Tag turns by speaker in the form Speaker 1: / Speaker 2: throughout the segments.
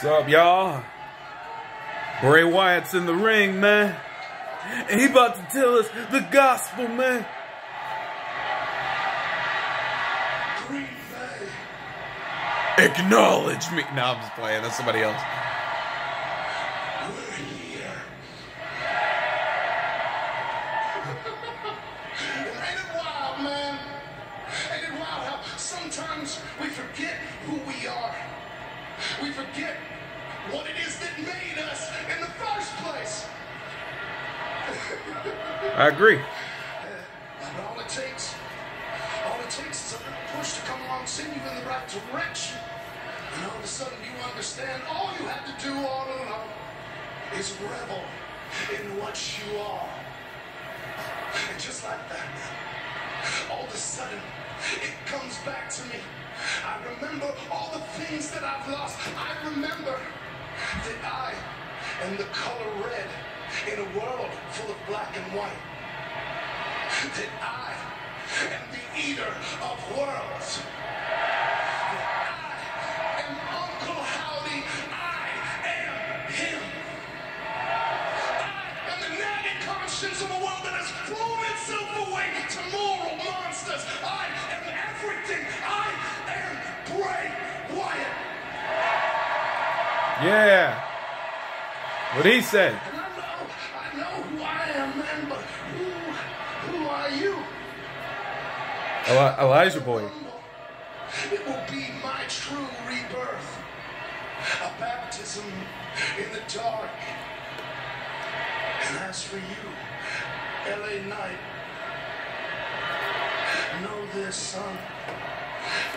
Speaker 1: What's up, y'all? Bray Wyatt's in the ring, man. And he about to tell us the gospel, man. Acknowledge me. No, I'm just playing. That's somebody else.
Speaker 2: Wild, man? Ain't it wild how sometimes we forget? We forget what it is that made us in the first place.
Speaker 1: I agree.
Speaker 2: And all it takes, all it takes is a little push to come along, send you in the right direction. And all of a sudden you understand all you have to do all along is revel in what you are. And just like that, all of a sudden, it comes back to me. I remember all the things that I've lost. I remember that I am the color red in a world full of black and white. That I am the eater of worlds. That I
Speaker 1: Yeah. What he said.
Speaker 2: I know, I know who I am, man, but who, who are you?
Speaker 1: Eli- Elijah Boy.
Speaker 2: It will be my true rebirth. A baptism in the dark. And as for you, LA Knight, know this, son.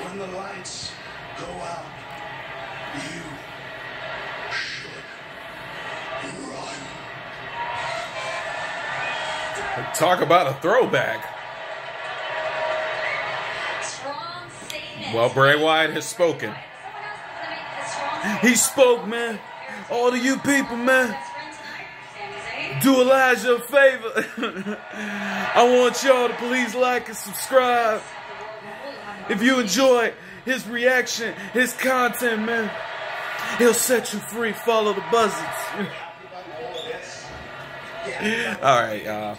Speaker 2: When the lights go out, you
Speaker 1: Talk about a throwback. Well, Bray Wyatt has spoken. He spoke, man. All of you people, man. Do Elijah a favor. I want y'all to please like and subscribe. If you enjoy his reaction, his content, man, he'll set you free. Follow the buzzards. All right, y'all.